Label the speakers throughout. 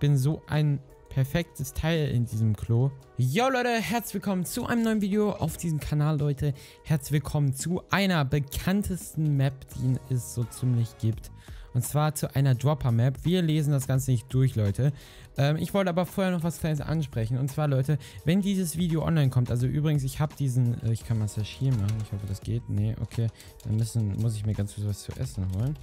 Speaker 1: bin so ein perfektes Teil in diesem Klo. Yo Leute, herzlich willkommen zu einem neuen Video auf diesem Kanal, Leute. Herzlich willkommen zu einer bekanntesten Map, die es so ziemlich gibt. Und zwar zu einer Dropper-Map. Wir lesen das Ganze nicht durch, Leute. Ähm, ich wollte aber vorher noch was Kleines ansprechen. Und zwar, Leute, wenn dieses Video online kommt, also übrigens, ich habe diesen, äh, ich kann mal das hier machen. Ich hoffe, das geht. Nee, okay. Dann müssen, muss ich mir ganz was zu essen holen.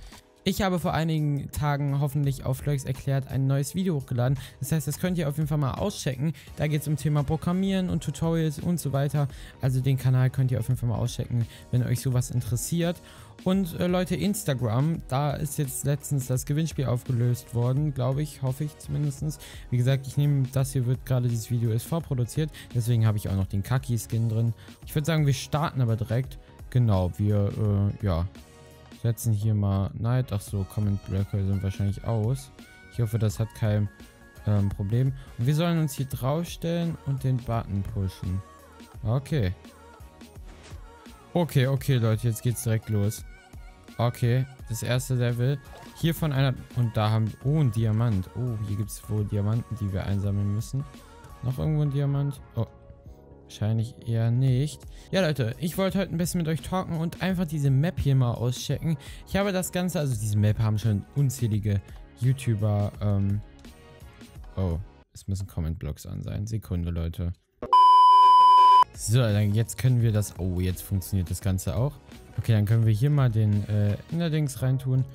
Speaker 1: Ich habe vor einigen Tagen hoffentlich auf Flux erklärt ein neues Video hochgeladen. Das heißt, das könnt ihr auf jeden Fall mal auschecken. Da geht es um Thema Programmieren und Tutorials und so weiter. Also den Kanal könnt ihr auf jeden Fall mal auschecken, wenn euch sowas interessiert. Und äh, Leute, Instagram, da ist jetzt letztens das Gewinnspiel aufgelöst worden, glaube ich, hoffe ich zumindest. Wie gesagt, ich nehme, das hier wird gerade, dieses Video ist vorproduziert, deswegen habe ich auch noch den Kaki-Skin drin. Ich würde sagen, wir starten aber direkt. Genau, wir, äh, ja, setzen hier mal Night. Ach so, Comment Breaker sind wahrscheinlich aus. Ich hoffe, das hat kein ähm, Problem. Und wir sollen uns hier draufstellen und den Button pushen. Okay. Okay, okay, Leute, jetzt geht's direkt los. Okay, das erste Level. Hier von einer... Und da haben... Oh, ein Diamant. Oh, hier gibt es wohl Diamanten, die wir einsammeln müssen. Noch irgendwo ein Diamant? Oh, Wahrscheinlich eher nicht. Ja, Leute, ich wollte heute ein bisschen mit euch talken und einfach diese Map hier mal auschecken. Ich habe das Ganze, also diese Map haben schon unzählige YouTuber, ähm... Oh, es müssen Comment-Blocks an sein. Sekunde, Leute. So, dann jetzt können wir das... Oh, jetzt funktioniert das Ganze auch. Okay, dann können wir hier mal den äh, Innerdings reintun.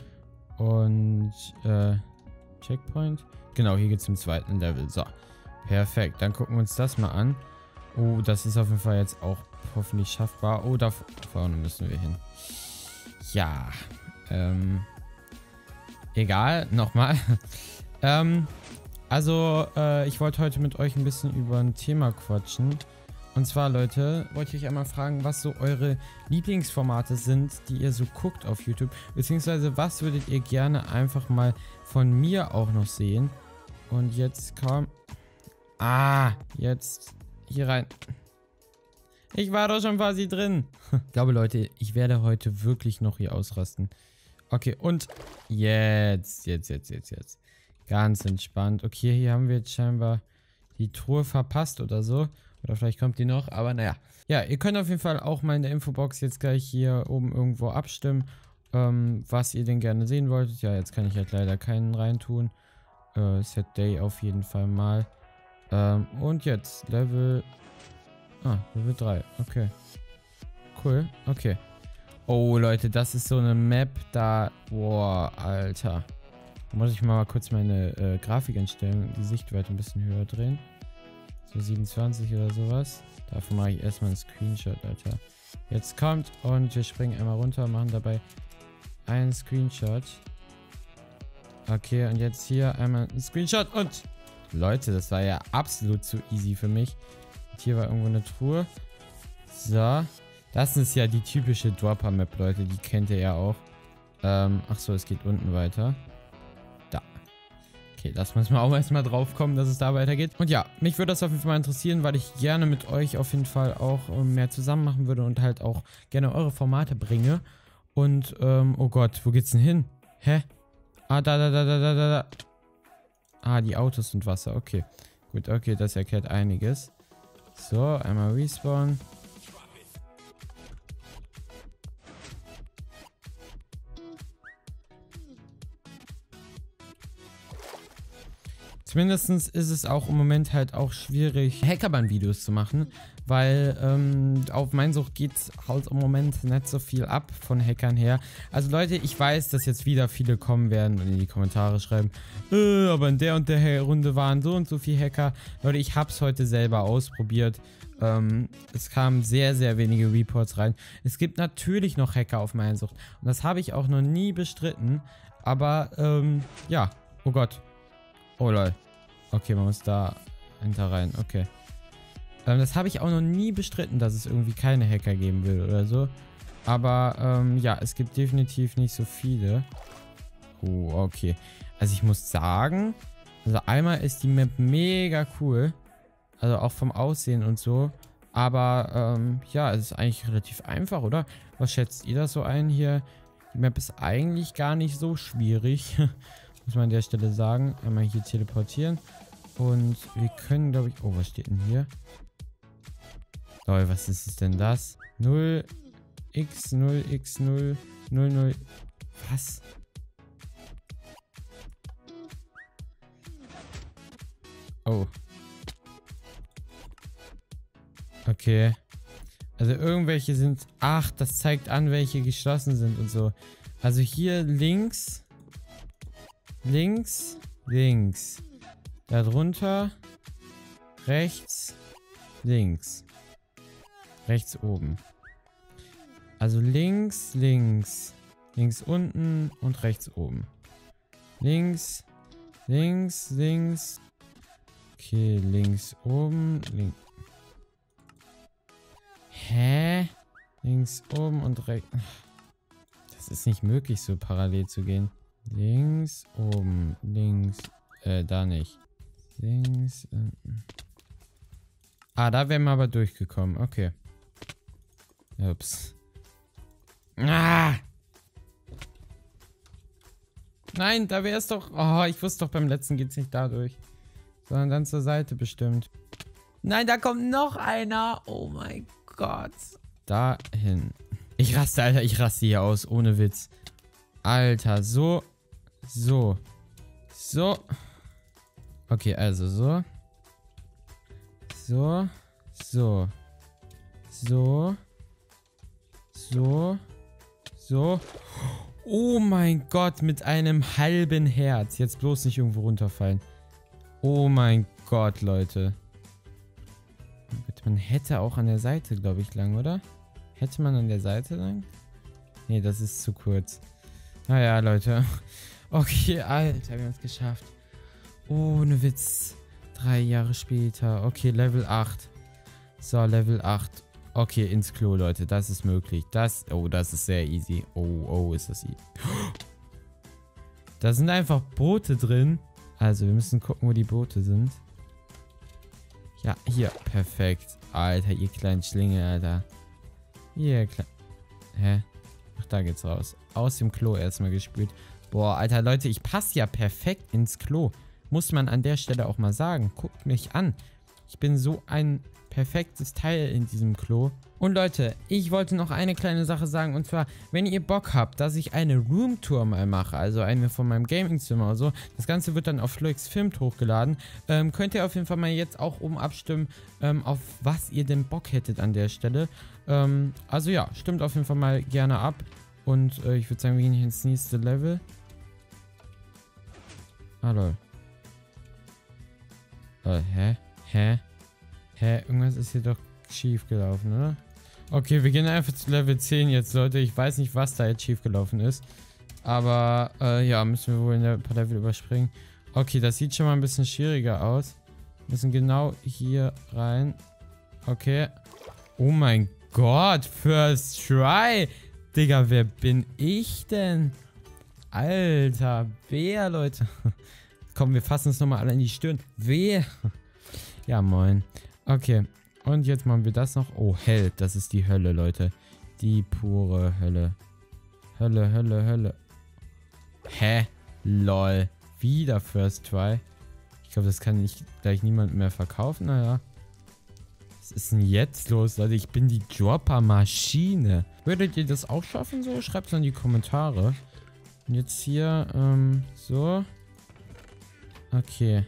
Speaker 1: Und, äh, Checkpoint. Genau, hier geht es zum zweiten Level. So, perfekt. Dann gucken wir uns das mal an. Oh, das ist auf jeden Fall jetzt auch hoffentlich schaffbar. Oh, da vorne müssen wir hin. Ja. Ähm. Egal, nochmal. ähm, also, äh, ich wollte heute mit euch ein bisschen über ein Thema quatschen. Und zwar, Leute, wollte ich euch einmal fragen, was so eure Lieblingsformate sind, die ihr so guckt auf YouTube. Beziehungsweise, was würdet ihr gerne einfach mal von mir auch noch sehen? Und jetzt komm. Ah, jetzt hier rein. Ich war doch schon quasi drin. Ich glaube, Leute, ich werde heute wirklich noch hier ausrasten. Okay, und jetzt, jetzt, jetzt, jetzt, jetzt. Ganz entspannt. Okay, hier haben wir jetzt scheinbar die Truhe verpasst oder so. Oder vielleicht kommt die noch, aber naja. Ja, ihr könnt auf jeden Fall auch mal in der Infobox jetzt gleich hier oben irgendwo abstimmen, ähm, was ihr denn gerne sehen wolltet. Ja, jetzt kann ich halt leider keinen reintun. Äh, Set Day auf jeden Fall mal. Ähm, und jetzt Level... Ah, Level 3. Okay. Cool. Okay. Oh, Leute, das ist so eine Map da... Boah, Alter. Da muss ich mal kurz meine äh, Grafik einstellen. Die Sichtweite ein bisschen höher drehen. So 27 oder sowas. Davon mache ich erstmal einen Screenshot, Alter. Jetzt kommt und wir springen einmal runter, machen dabei einen Screenshot. Okay, und jetzt hier einmal einen Screenshot und Leute, das war ja absolut zu easy für mich. Und hier war irgendwo eine Truhe. So. Das ist ja die typische Dropper-Map, Leute. Die kennt ihr ja auch. Ähm, ach so, es geht unten weiter. Da. Okay, das müssen wir auch erstmal drauf kommen, dass es da weitergeht. Und ja, mich würde das auf jeden Fall interessieren, weil ich gerne mit euch auf jeden Fall auch ähm, mehr zusammen machen würde und halt auch gerne eure Formate bringe. Und, ähm, oh Gott, wo geht's denn hin? Hä? Ah, da, da, da, da, da, da. Ah, die Autos sind Wasser. Okay. Gut, okay, das erklärt einiges. So, einmal respawn. Zumindest ist es auch im Moment halt auch schwierig, Hackerbahn-Videos zu machen, weil ähm, auf Sucht geht halt im Moment nicht so viel ab von Hackern her. Also Leute, ich weiß, dass jetzt wieder viele kommen werden und in die Kommentare schreiben, äh, aber in der und der Runde waren so und so viele Hacker. Leute, ich habe es heute selber ausprobiert. Ähm, es kamen sehr, sehr wenige Reports rein. Es gibt natürlich noch Hacker auf Sucht und das habe ich auch noch nie bestritten. Aber, ähm, ja, oh Gott. Oh lol. Okay, man muss da hinter rein. Okay. Ähm, das habe ich auch noch nie bestritten, dass es irgendwie keine Hacker geben will oder so. Aber ähm, ja, es gibt definitiv nicht so viele. Oh, okay. Also ich muss sagen, also einmal ist die Map mega cool. Also auch vom Aussehen und so. Aber ähm, ja, es ist eigentlich relativ einfach, oder? Was schätzt ihr das so ein hier? Die Map ist eigentlich gar nicht so schwierig. Muss man an der Stelle sagen. Einmal hier teleportieren. Und wir können, glaube ich... Oh, was steht denn hier? Lol, was ist denn das? 0 x 0 x 0 0 0... Was? Oh. Okay. Also irgendwelche sind... Ach, das zeigt an, welche geschlossen sind und so. Also hier links... Links... Links. Darunter... Rechts... Links. Rechts oben. Also links, links. Links unten und rechts oben. Links, links, links. Okay, links oben, links. Hä? Links oben und rechts. Das ist nicht möglich, so parallel zu gehen. Links oben, links. Äh, da nicht. Links. Äh. Ah, da wären wir aber durchgekommen. Okay. Ups. Ah! Nein, da wäre es doch... Oh, ich wusste doch, beim letzten geht es nicht dadurch. Sondern dann zur Seite bestimmt. Nein, da kommt noch einer. Oh mein Gott. Dahin. Ich raste, Alter. Ich raste hier aus. Ohne Witz. Alter, so. So. So. Okay, also so. So. So. So. So. So. Oh mein Gott, mit einem halben Herz. Jetzt bloß nicht irgendwo runterfallen. Oh mein Gott, Leute. Man hätte auch an der Seite, glaube ich, lang, oder? Hätte man an der Seite lang? Nee, das ist zu kurz. Naja, Leute. Okay, Alter, wir haben es geschafft. Ohne Witz. Drei Jahre später. Okay, Level 8. So, Level 8. Okay, ins Klo, Leute. Das ist möglich. Das, oh, das ist sehr easy. Oh, oh, ist das easy. Da sind einfach Boote drin. Also, wir müssen gucken, wo die Boote sind. Ja, hier. Perfekt. Alter, ihr kleinen Schlingel, Alter. Hier, klein... Hä? Ach, da geht's raus. Aus dem Klo erstmal gespült. Boah, Alter, Leute, ich passe ja perfekt ins Klo. Muss man an der Stelle auch mal sagen. Guckt mich an. Ich bin so ein perfektes Teil in diesem Klo. Und Leute, ich wollte noch eine kleine Sache sagen. Und zwar, wenn ihr Bock habt, dass ich eine Roomtour mal mache, also eine von meinem Gamingzimmer oder so, das Ganze wird dann auf Flux Filmt hochgeladen, ähm, könnt ihr auf jeden Fall mal jetzt auch oben abstimmen, ähm, auf was ihr denn Bock hättet an der Stelle. Ähm, also ja, stimmt auf jeden Fall mal gerne ab. Und äh, ich würde sagen, wir gehen hier ins nächste Level. Hallo. Äh, hä? Hä? Hä, irgendwas ist hier doch schief gelaufen, oder? Okay, wir gehen einfach zu Level 10 jetzt, Leute. Ich weiß nicht, was da jetzt schief gelaufen ist. Aber, äh, ja, müssen wir wohl in der paar Level überspringen. Okay, das sieht schon mal ein bisschen schwieriger aus. Müssen genau hier rein. Okay. Oh mein Gott, First Try. Digga, wer bin ich denn? Alter, wer, Leute? Komm, wir fassen uns nochmal alle in die Stirn. Wer? Ja, moin. Okay. Und jetzt machen wir das noch. Oh, hell. Das ist die Hölle, Leute. Die pure Hölle. Hölle, Hölle, Hölle. Hä? Lol. Wieder First Try. Ich glaube, das kann ich gleich niemand mehr verkaufen. Naja. Was ist denn jetzt los, Leute? Ich bin die Dropper-Maschine. Würdet ihr das auch schaffen so? Schreibt es in die Kommentare. Und jetzt hier, ähm, so. Okay.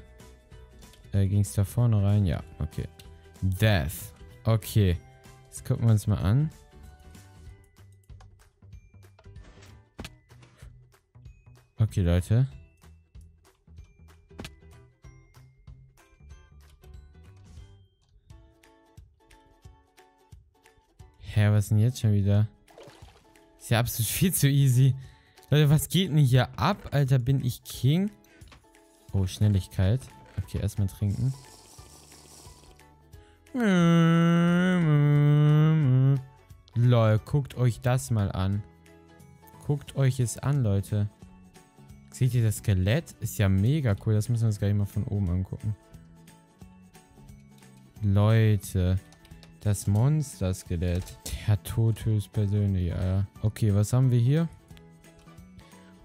Speaker 1: Äh, Ging es da vorne rein? Ja, okay. Death. Okay. Jetzt gucken wir uns mal an. Okay, Leute. Hä, was denn jetzt schon wieder? Ist ja absolut viel zu easy. Leute, was geht denn hier ab? Alter, bin ich King? Oh, Schnelligkeit. Okay, erstmal trinken. Lol, guckt euch das mal an. Guckt euch es an, Leute. Seht ihr das Skelett? Ist ja mega cool. Das müssen wir uns gleich mal von oben angucken. Leute. Das Monster-Skelett. Der Tod höchstpersönlich, Alter. Okay, was haben wir hier?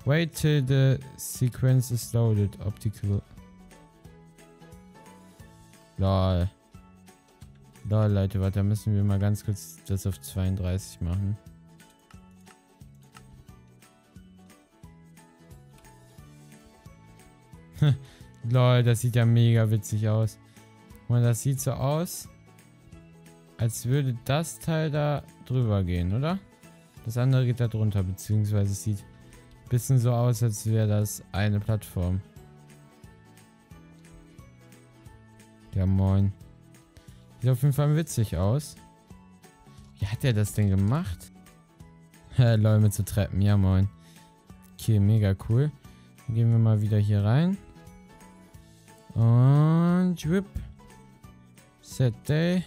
Speaker 1: Wait till the sequence is loaded. Optical. Lol. Lol, Leute, warte, da müssen wir mal ganz kurz das auf 32 machen. Lol, das sieht ja mega witzig aus. Und das sieht so aus, als würde das Teil da drüber gehen, oder? Das andere geht da drunter, beziehungsweise es sieht bisschen so aus, als wäre das eine Plattform. Ja, moin. Sieht auf jeden Fall witzig aus. Wie hat er das denn gemacht? Lol, mit so Treppen. Ja, moin. Okay, mega cool. Dann gehen wir mal wieder hier rein. Und whip. Set day.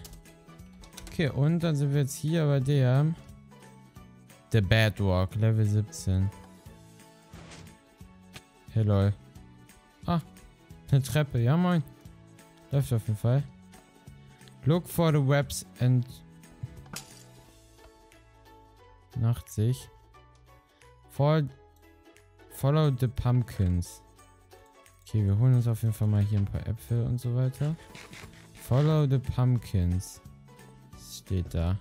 Speaker 1: Okay, und dann sind wir jetzt hier bei der The Badwalk, Level 17. Hey lol. Ah, eine Treppe, ja moin. Läuft auf jeden Fall. Look for the webs and 80. Follow, follow the pumpkins. Okay, wir holen uns auf jeden Fall mal hier ein paar Äpfel und so weiter. Follow the pumpkins. Steht da.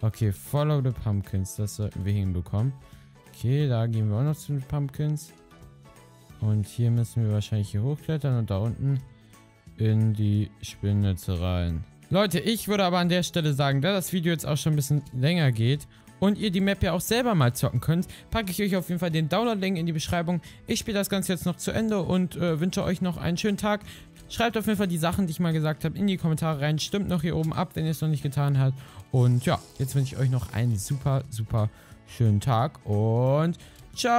Speaker 1: Okay, follow the pumpkins. Das sollten wir hinbekommen. Okay, da gehen wir auch noch zu den Pumpkins. Und hier müssen wir wahrscheinlich hier hochklettern und da unten in die Spinnnetze rein. Leute, ich würde aber an der Stelle sagen, da das Video jetzt auch schon ein bisschen länger geht und ihr die Map ja auch selber mal zocken könnt, packe ich euch auf jeden Fall den Download-Link in die Beschreibung. Ich spiele das Ganze jetzt noch zu Ende und äh, wünsche euch noch einen schönen Tag. Schreibt auf jeden Fall die Sachen, die ich mal gesagt habe, in die Kommentare rein. Stimmt noch hier oben ab, wenn ihr es noch nicht getan habt. Und ja, jetzt wünsche ich euch noch einen super, super schönen Tag und Tchau!